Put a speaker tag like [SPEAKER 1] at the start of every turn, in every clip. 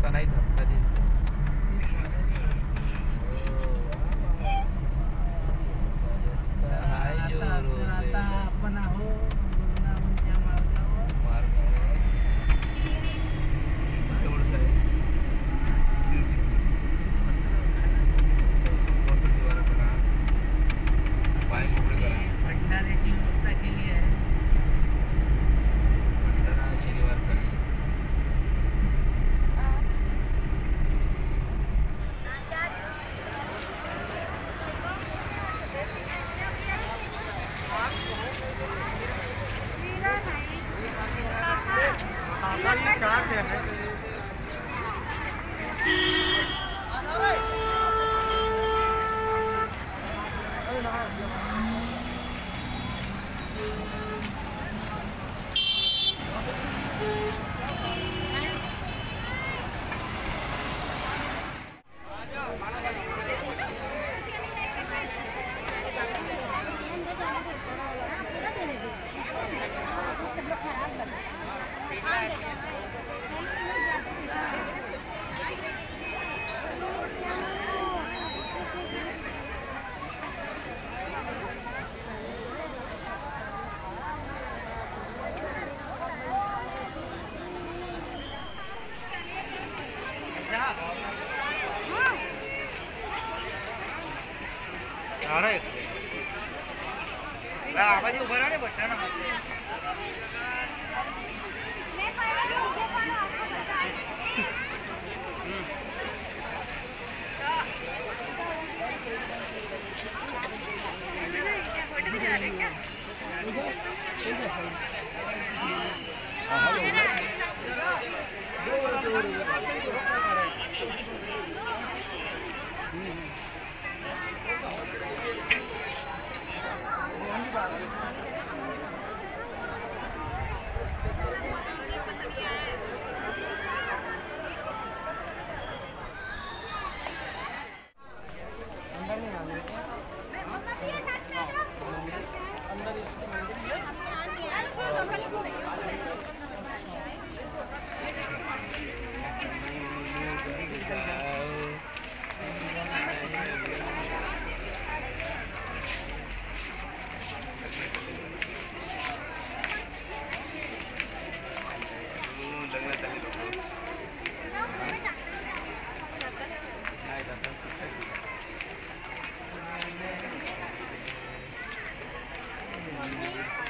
[SPEAKER 1] आता नाही कधी कार आवाज़ उभा राहा बसला ना
[SPEAKER 2] dude.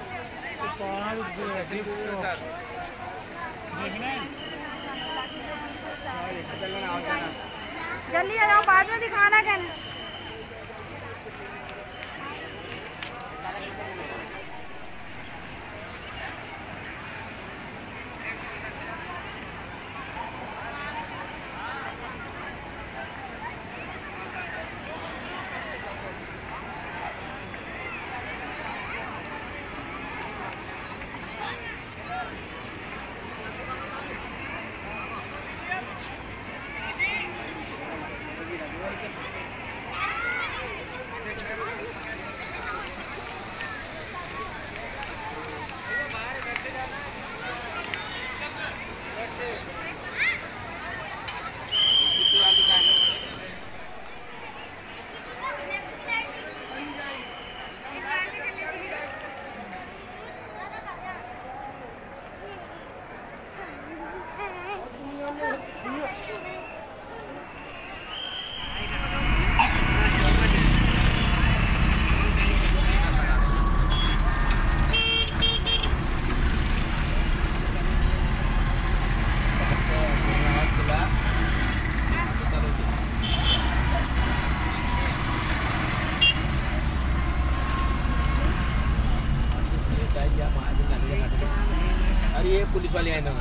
[SPEAKER 2] जल्दी आ जाओ बाद में दिखाना क्या
[SPEAKER 1] पुलिस वाले आए ना